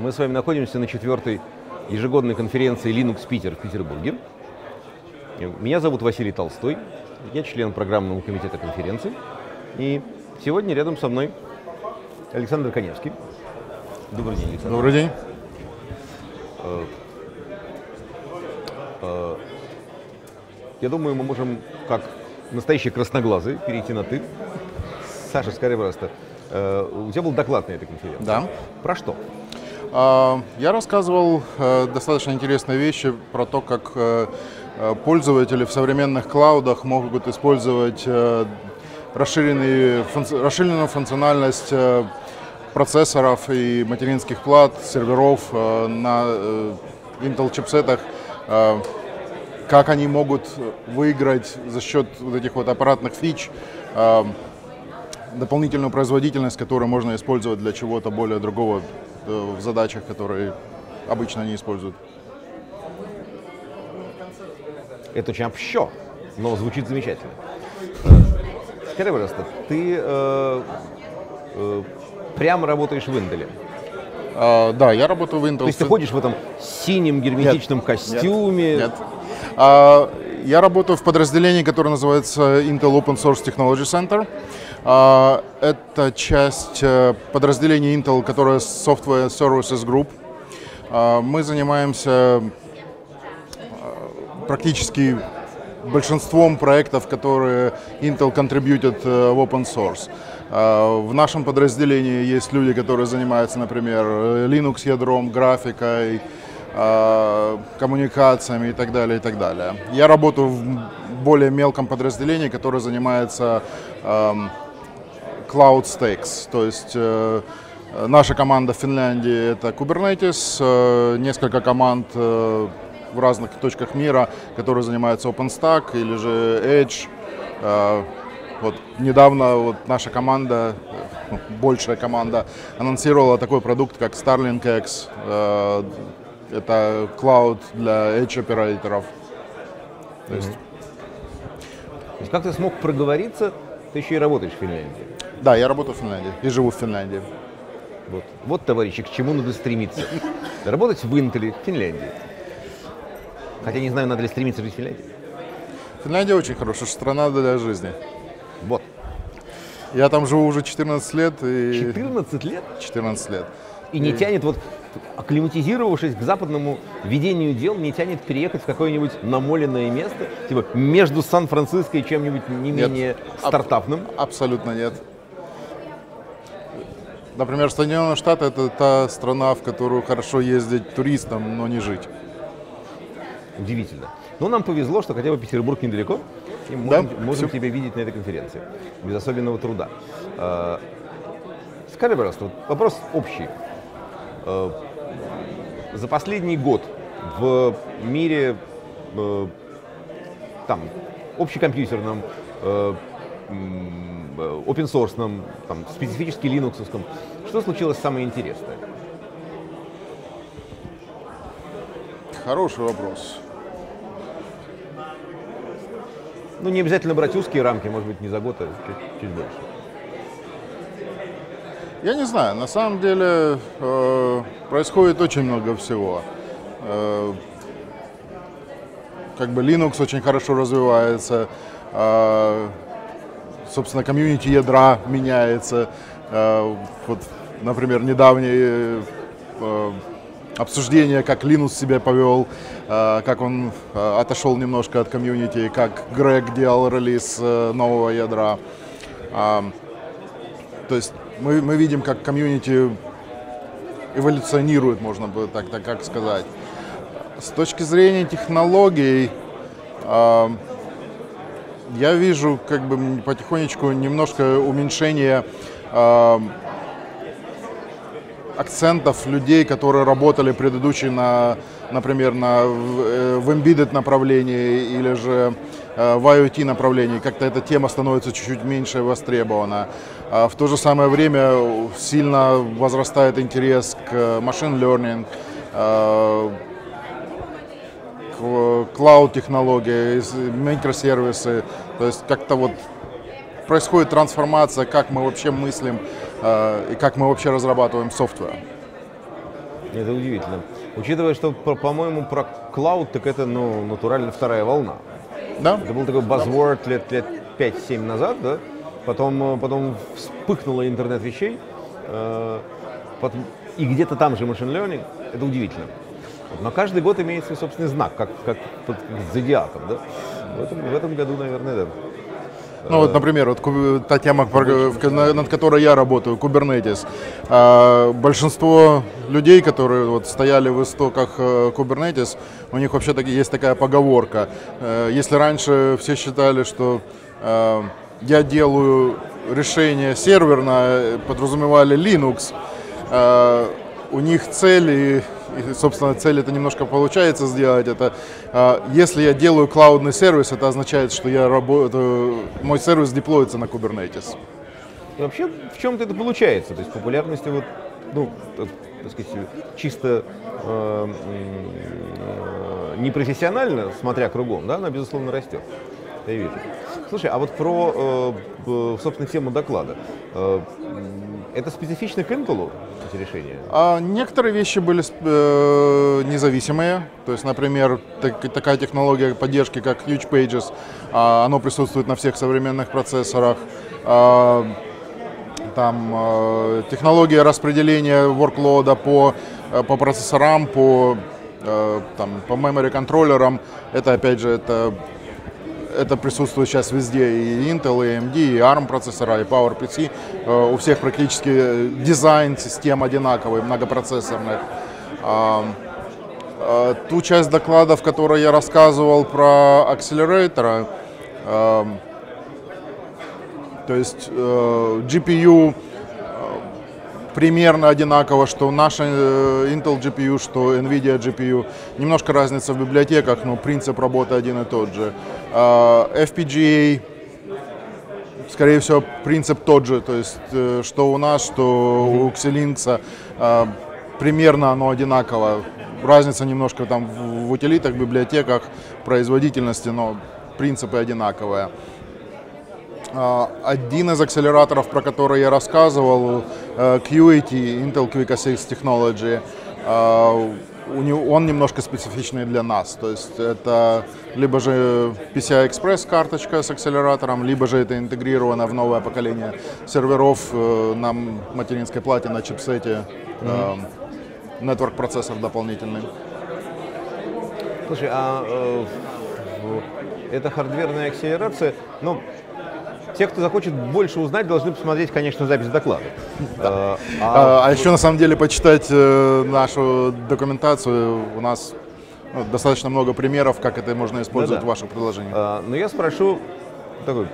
Мы с вами находимся на четвертой ежегодной конференции Linux Питер в Петербурге. Меня зовут Василий Толстой, я член программного комитета конференции. И сегодня рядом со мной Александр Коневский. Добрый день, Александр. Добрый день. Э, э, Я думаю, мы можем, как настоящие красноглазые, перейти на «ты». Саша, скажи, пожалуйста, э, у тебя был доклад на этой конференции. Да. Про что? А, Я рассказывал э, достаточно интересные вещи про то, как э, э, пользователи в современных клаудах могут использовать расширенную функциональность процессоров и материнских плат, серверов на Intel чипсетах, как они могут выиграть за счет вот этих вот аппаратных фич дополнительную производительность, которую можно использовать для чего-то более другого в задачах, которые обычно не используют. Это очень общо, но звучит замечательно. Э, Скажи, пожалуйста, ты э, э, прямо работаешь в Intel? А, да, я работаю в Intel. То есть ты ходишь в этом синем герметичном костюме? Нет. А, я работаю в подразделении, которое называется Intel Open Source Technology Center. А, это часть э, подразделения Intel, которая Software Services Group. А, мы занимаемся э, практически большинством проектов, которые Intel контрибьютит в open source. А, В нашем подразделении есть люди, которые занимаются, например, Linux ядром, графикой, коммуникациями и так далее, и так далее. Я работаю в более мелком подразделении, которое занимается ам, Cloud Stacks, то есть э, наша команда в Финляндии это Kubernetes, э, несколько команд э, в разных точках мира, которые занимаются OpenStack или же Edge. Вот недавно вот наша команда, большая команда, анонсировала такой продукт, как Starlink X. Это cloud для Edge операторов. То есть, То есть как ты смог проговориться, ты еще и работаешь в Финляндии? Да, я работаю в Финляндии и живу в Финляндии. Вот, вот, товарищи, к чему надо стремиться. Работать в Интеле, в Финляндии. Хотя не знаю, надо ли стремиться жить в Финляндии. Финляндия очень хорошая страна для жизни. Вот, Я там живу уже 14 лет и 14 лет 14 лет. и не тянет, вот акклиматизировавшись к западному ведению дел, не тянет переехать в какое-нибудь намоленное место, типа между Сан-Франциско и чем-нибудь не Нет. менее Аб- стартапным. Абсолютно нет. Например, Соединенные Штаты это та страна, в которую хорошо ездить туристам, но не жить. Удивительно. Но нам повезло, что хотя бы Петербург недалеко, и мы Да, можем, можем всё. тебя видеть на этой конференции без особенного труда. Э, Скажи, пожалуйста, вот вопрос общий. Э, За последний год в мире э, там общекомпьютерном, э, м, э, open-source, там, специфически линуксовском, что случилось самое интересное? Хороший вопрос. Ну, не обязательно брать узкие рамки, может быть, не за год, а чуть, чуть больше. Я не знаю, на самом деле э, происходит очень много всего. Э, как бы Linux очень хорошо развивается, э, собственно, комьюнити ядра меняется. Э, вот, например, недавнее э, обсуждение, как Linux себя повел, э, как он отошел немножко от комьюнити, как Грег делал релиз нового ядра. А, то есть мы, мы видим, как комьюнити эволюционирует, можно бы так, так как сказать. С точки зрения технологий, я вижу как бы потихонечку немножко уменьшение а, акцентов людей, которые работали предыдущие на, например, на, в, э, embedded направлении или же э, в IoT направлении. Как-то эта тема становится чуть-чуть меньше востребована. А в то же самое время сильно возрастает интерес к learning, э, к клауд-технологии, из- микросервисы. То есть как-то вот происходит трансформация, как мы вообще мыслим э, и как мы вообще разрабатываем софтвер. Это удивительно. Учитывая, что, по-моему, про клауд, так это, ну, натурально вторая волна. Да? Это был такой buzzword лет, лет 5-7 назад, да? Потом, потом вспыхнуло интернет вещей, э, потом, и где-то там же машин learning. Это удивительно. Но каждый год имеет свой собственный знак, как, как, как с зодиаком, да? В этом, в этом году, наверное, да. Ну вот, например, вот та тема, над которой я работаю, Kubernetes. А, большинство людей, которые вот стояли в истоках э, Kubernetes, у них вообще таки есть такая поговорка. Э, если раньше все считали, что э, я делаю решение серверное, подразумевали Linux, у них цели и, собственно, цель это немножко получается сделать. Это а, если я делаю клаудный сервис, это означает, что я работаю, мой сервис деплоится на Kubernetes. И вообще в чем-то это получается. То есть популярность вот, ну, так сказать, чисто э, э, непрофессионально, смотря кругом, да, она безусловно растет. Я вижу. Слушай, а вот про, э, собственно, тему доклада. Э, это специфично к Intel эти решения? А, некоторые вещи были э, независимые. То есть, например, так, такая технология поддержки, как Huge Pages, а, оно присутствует на всех современных процессорах. А, там э, технология распределения workload по, э, по процессорам, по, э, там, по memory контроллерам. Это, опять же, это это присутствует сейчас везде, и Intel, и AMD, и ARM процессора, и PowerPC. Э, у всех практически дизайн систем одинаковый, многопроцессорных. А, ту часть доклада, в которой я рассказывал про акселератора, то есть э, GPU примерно одинаково, что наша э, Intel GPU, что NVIDIA GPU. Немножко разница в библиотеках, но принцип работы один и тот же. А, FPGA, скорее всего, принцип тот же, то есть э, что у нас, что у Xilinx, а, примерно оно одинаково. Разница немножко там в утилитах, библиотеках, производительности, но принципы одинаковые. А, один из акселераторов, про который я рассказывал, э, QAT, Intel Quick Assist Technology, а, он немножко специфичный для нас. То есть это либо же PCI Express карточка с акселератором, либо же это интегрировано в новое поколение серверов э, на материнской плате, на чипсете. Mm-hmm. Network процессор дополнительный. Слушай, а э, это хардверная акселерация, ну, те, кто захочет больше узнать, должны посмотреть, конечно, запись доклада. А, а, а еще, на самом деле, почитать э, нашу документацию. У нас ну, достаточно много примеров, как это можно использовать да -да. в ваших приложениях. А, но я спрошу такой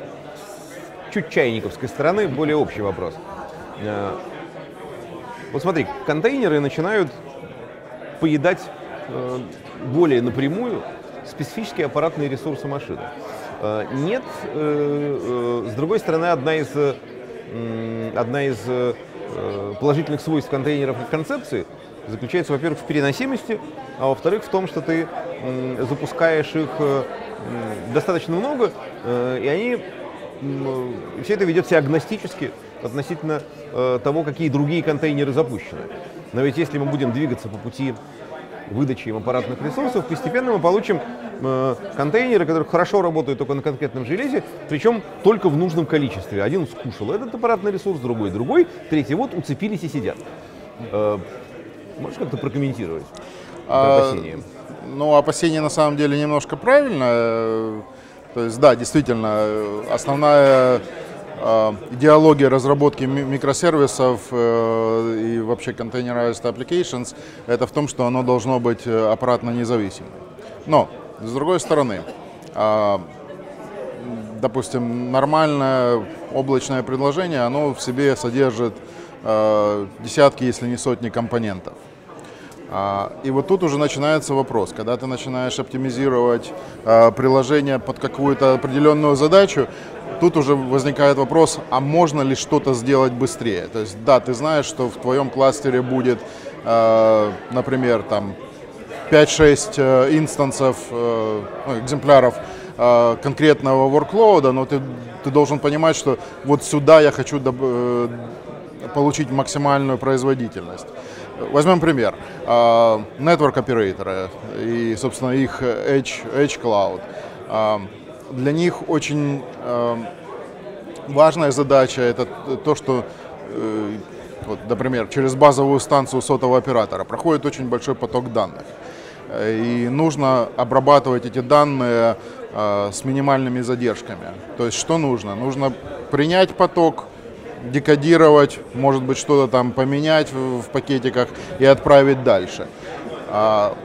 чуть чайниковской стороны, более общий вопрос. А, вот смотри, контейнеры начинают поедать э, более напрямую специфические аппаратные ресурсы машины. Э, нет, э, э, с другой стороны, одна из, одна из положительных свойств контейнеров как концепции заключается, во-первых, в переносимости, а во-вторых, в том, что ты запускаешь их достаточно много, и они все это ведет себя агностически относительно того, какие другие контейнеры запущены. Но ведь если мы будем двигаться по пути выдачи им аппаратных ресурсов, постепенно мы получим э, контейнеры, которые хорошо работают только на конкретном железе, причем только в нужном количестве. Один скушал этот аппаратный ресурс, другой другой, третий вот уцепились и сидят. Э, можешь как-то прокомментировать а, опасения? Ну, опасения на самом деле немножко правильно. То есть, да, действительно, основная а, идеология разработки микросервисов э, и вообще containerized applications это в том, что оно должно быть э, аппаратно независимым. Но, с другой стороны, а, допустим, нормальное облачное предложение, оно в себе содержит а, десятки, если не сотни компонентов. И вот тут уже начинается вопрос, когда ты начинаешь оптимизировать приложение под какую-то определенную задачу, тут уже возникает вопрос, а можно ли что-то сделать быстрее? То есть, да, ты знаешь, что в твоем кластере будет, э, например, там 5-6 э, инстансов, э, ну, экземпляров конкретного workload, но ты, ты должен понимать, что вот сюда я хочу доб- получить максимальную производительность. Возьмем пример. Network операторы и, собственно, их Edge, Edge Cloud. Для них очень а, важная задача это то, что э, вот, например, через базовую станцию сотового оператора проходит очень большой поток данных. И нужно обрабатывать эти данные с минимальными задержками. То есть что нужно? Нужно принять поток, декодировать, может быть, что-то там поменять в, в пакетиках и отправить дальше. А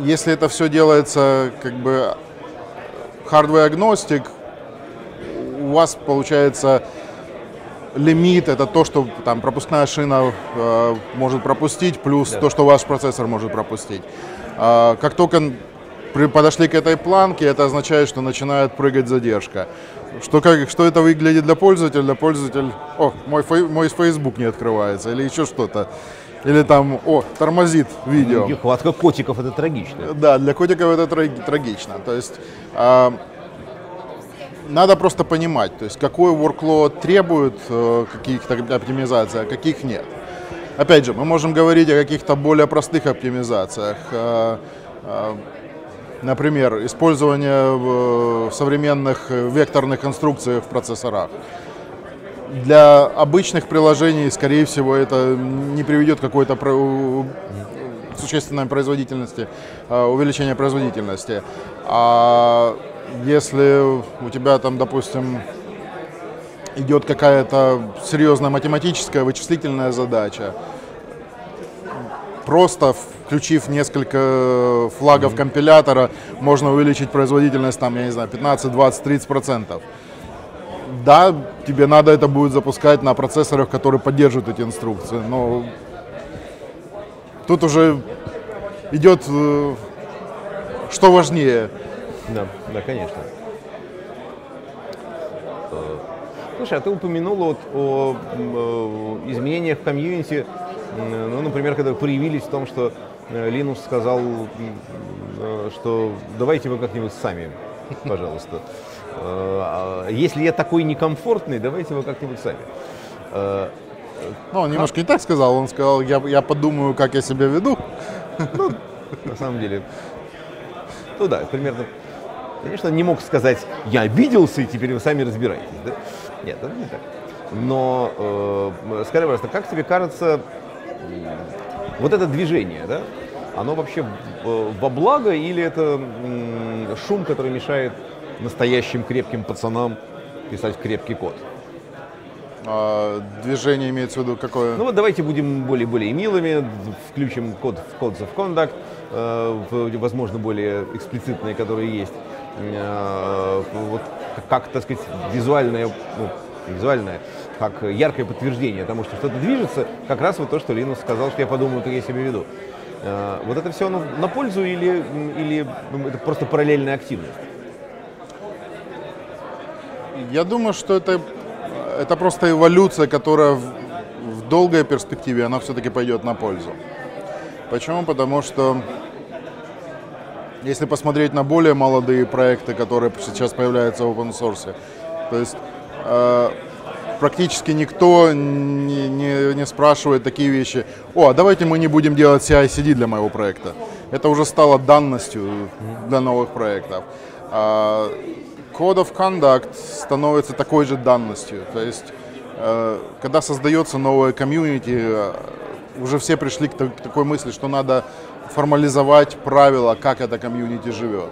если это все делается как бы hardware агностик, у вас получается лимит это то, что там пропускная шина э, может пропустить, плюс да. то, что ваш процессор может пропустить. Э, как только подошли к этой планке, это означает, что начинает прыгать задержка. Что, как, что это выглядит для пользователя? Для пользователя, о, мой, мой Facebook не открывается, или еще что-то. Или там, о, тормозит видео. Нехватка котиков, это трагично. Да, для котиков это трагично. То есть э, надо просто понимать, то есть какой workload требует э, каких-то оптимизаций, а каких нет. Опять же, мы можем говорить о каких-то более простых оптимизациях. Э, э, Например, использование современных векторных конструкций в процессорах. Для обычных приложений, скорее всего, это не приведет к какой-то существенной производительности, а, увеличения производительности. А если у тебя там, допустим, идет какая-то серьезная математическая вычислительная задача, просто включив несколько флагов mm-hmm. компилятора, можно увеличить производительность там, я не знаю, 15, 20, 30 процентов. Да, тебе надо это будет запускать на процессорах, которые поддерживают эти инструкции, но тут уже идет, э, что важнее. Да, да, конечно. Э, слушай, а ты упомянул вот о, о изменениях в комьюнити ну, например, когда проявились в том, что э, Линус сказал, э, что давайте вы как-нибудь сами, пожалуйста. Э, а если я такой некомфортный, давайте вы как-нибудь сами. Ну, он немножко не так сказал, он сказал, я, я подумаю, как я себя веду. Ну, на самом деле, ну да, примерно. Конечно, не мог сказать, я обиделся, и теперь вы сами разбираетесь. Да? Нет, это не так. Но, э, скажи, пожалуйста, как тебе кажется, вот это движение, да, оно вообще во благо или это шум, который мешает настоящим крепким пацанам писать крепкий код? А, движение имеется в виду какое? Ну вот давайте будем более-более милыми, включим код в Codes of Conduct, э, возможно, более эксплицитные, которые есть. Э, вот как, так сказать, визуальное, ну, визуальное, как яркое подтверждение тому, что что-то движется, как раз вот то, что Линус сказал, что я подумаю, как я себя веду. Э, вот это все на пользу или, или это просто параллельная активность? Я думаю, что это, это просто эволюция, которая в, в долгой перспективе, она все-таки пойдет на пользу. Почему? Потому что если посмотреть на более молодые проекты, которые сейчас появляются в open source, то есть э, практически никто не, не, не спрашивает такие вещи. О, а давайте мы не будем делать CI-CD для моего проекта. Это уже стало данностью для новых проектов. А Code of Conduct становится такой же данностью. То есть, э, когда создается новое комьюнити, э, уже все пришли к такой мысли, что надо формализовать правила, как это комьюнити живет.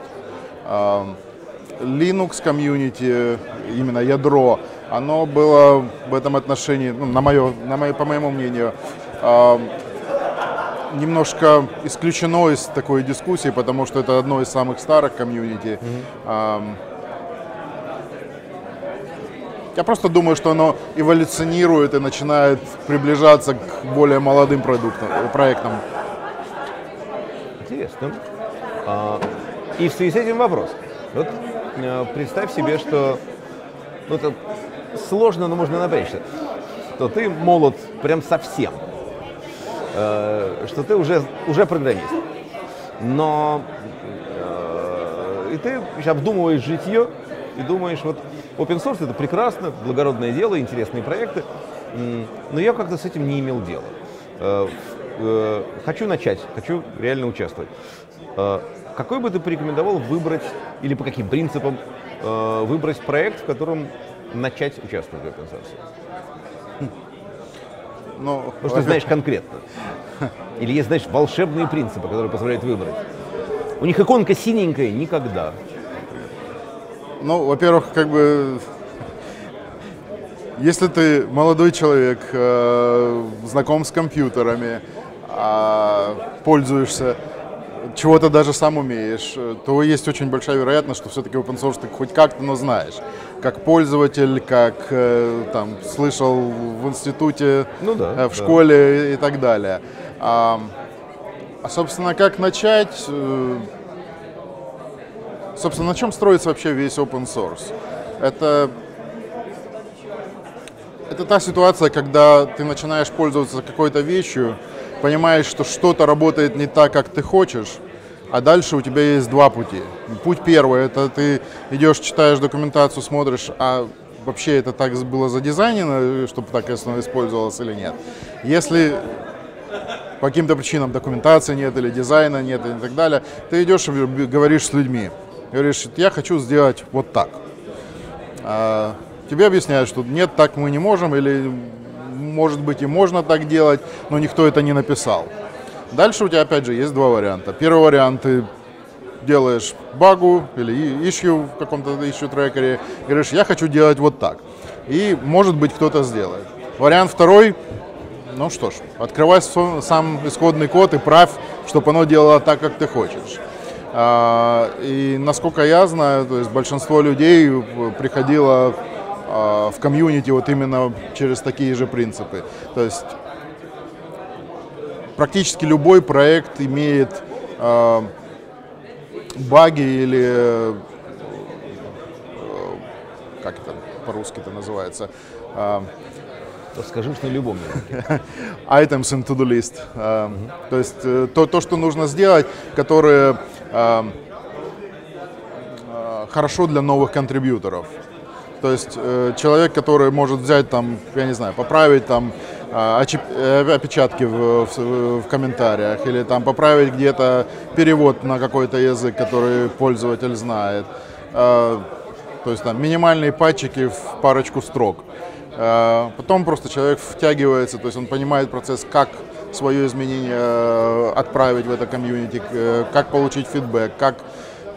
Linux комьюнити, именно ядро, оно было в этом отношении, ну, на мое, на мое, по моему мнению, э, немножко исключено из такой дискуссии, потому что это одно из самых старых комьюнити. Mm-hmm. Э, я просто думаю, что оно эволюционирует и начинает приближаться к более молодым продуктам, проектам. Интересно. А, и в связи с этим вопрос. Вот э, представь себе, что ну, это сложно, но можно напрячься, что ты молод прям совсем, э, что ты уже, уже программист. Но э, и ты обдумываешь житье и думаешь, вот open source это прекрасно, благородное дело, интересные проекты, но я как-то с этим не имел дела. Э, э, хочу начать, хочу реально участвовать. Э, какой бы ты порекомендовал выбрать, или по каким принципам выбрать проект, в котором начать участвовать в open source? Ну, Потому что ты знаешь конкретно. Или есть, знаешь, волшебные принципы, которые позволяют выбрать. У них иконка синенькая никогда. Ну, во-первых, как бы если ты молодой человек, э, знаком с компьютерами, э, пользуешься, чего-то даже сам умеешь, то есть очень большая вероятность, что все-таки open source ты хоть как-то, но знаешь. Как пользователь, как э, там слышал в институте, ну да, э, в да. школе и так далее. А, а собственно, как начать? Собственно, на чем строится вообще весь open source? Это это та ситуация, когда ты начинаешь пользоваться какой-то вещью, понимаешь, что что-то работает не так, как ты хочешь, а дальше у тебя есть два пути. Путь первый, это ты идешь, читаешь документацию, смотришь, а вообще это так было задизайнено, чтобы так использовалось или нет. Если по каким-то причинам документации нет или дизайна нет и так далее, ты идешь и говоришь с людьми. Говоришь, я хочу сделать вот так. А, тебе объясняют, что нет, так мы не можем, или может быть и можно так делать, но никто это не написал. Дальше у тебя опять же есть два варианта. Первый вариант ты делаешь багу или ищу в каком-то ищу трекере, говоришь, я хочу делать вот так. И может быть кто-то сделает. Вариант второй, ну что ж, открывай сам исходный код и правь, чтобы оно делало так, как ты хочешь. А, и насколько я знаю, то есть большинство людей приходило а, в комьюнити вот именно через такие же принципы. То есть практически любой проект имеет э, баги или э, как это по-русски это называется? Скажи, что на любом Items in to-do list. Э, угу. То есть э, то, то, что нужно сделать, которое э, хорошо для новых контрибьюторов. То есть э, человек, который может взять там, я не знаю, поправить там э, э, опечатки в, в, в комментариях или там поправить где-то перевод на какой-то язык, который пользователь знает. Э, то есть там минимальные патчики в парочку строк. Потом просто человек втягивается, то есть он понимает процесс, как свое изменение э, отправить в это комьюнити, э, как получить фидбэк, как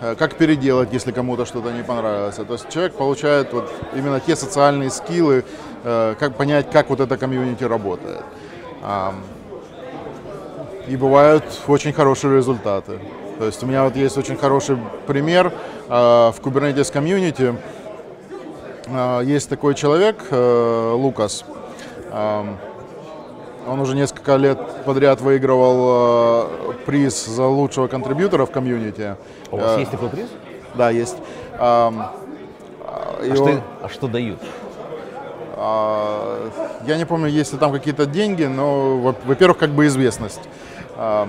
Э, как переделать, если кому-то что-то не понравилось. То есть человек получает вот именно те социальные скиллы, как понять, как вот это комьюнити работает. И бывают очень хорошие результаты. То есть у меня вот есть очень хороший пример в Kubernetes комьюнити. Есть такой человек, Лукас, он уже несколько лет подряд выигрывал э, приз за лучшего контрибьютора в комьюнити. У вас э, есть такой приз? Да, есть. А, а, что, он, а что дают? А, я не помню, есть ли там какие-то деньги, но, во-первых, как бы известность. А,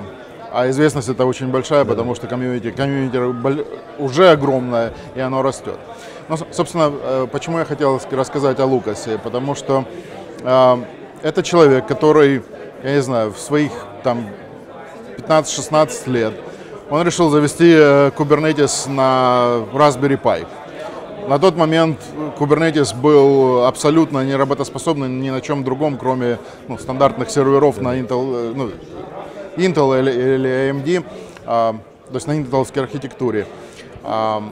а известность это очень большая, да. потому что комьюнити, комьюнити уже огромное, и оно растет. Ну, собственно, э, почему я хотел рассказать о Лукасе? Потому что это человек, который, я не знаю, в своих там 15-16 лет, он решил завести э, Kubernetes на Raspberry Pi. На тот момент Kubernetes был абсолютно не работоспособный ни на чем другом, кроме ну, стандартных серверов на Intel, э, ну, Intel или, или AMD, а, то есть на интеловской архитектуре. А,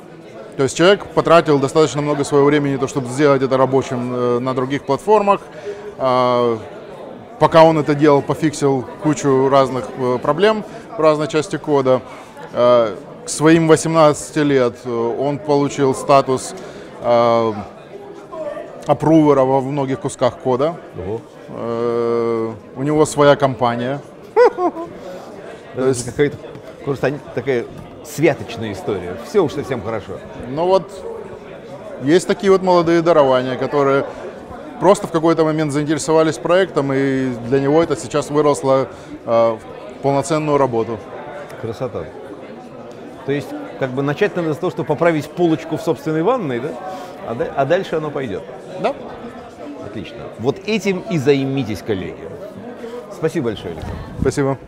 то есть человек потратил достаточно много своего времени, то, чтобы сделать это рабочим э, на других платформах. А, пока он это делал, пофиксил кучу разных э, проблем в разной части кода. А, к своим 18 лет э, он получил статус апрувера во многих кусках кода. Ого. У него своя компания. Это какая-то такая святочная история. Все уж совсем хорошо. Ну вот, есть такие вот молодые дарования, которые просто в какой-то момент заинтересовались проектом, и для него это сейчас выросло э, в полноценную работу. Красота. То есть, как бы начать надо с того, чтобы поправить полочку в собственной ванной, да? А, а дальше оно пойдет. Да. Отлично. Вот этим и займитесь, коллеги. Спасибо большое, Александр. Спасибо.